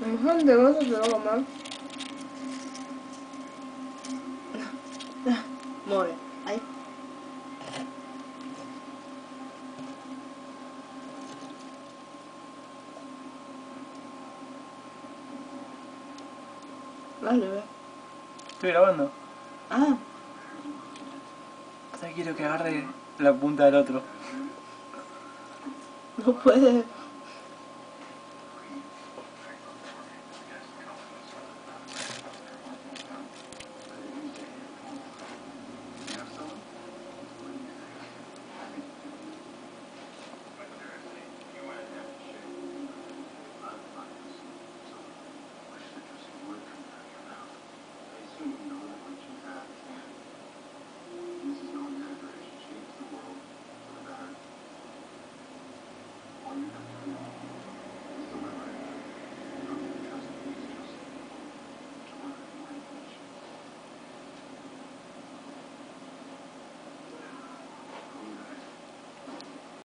Gente, no se va a comer. Muy bien. Ahí. Vale, ve. Estoy grabando. Ah, O sea, quiero que agarre la punta del otro. no puede.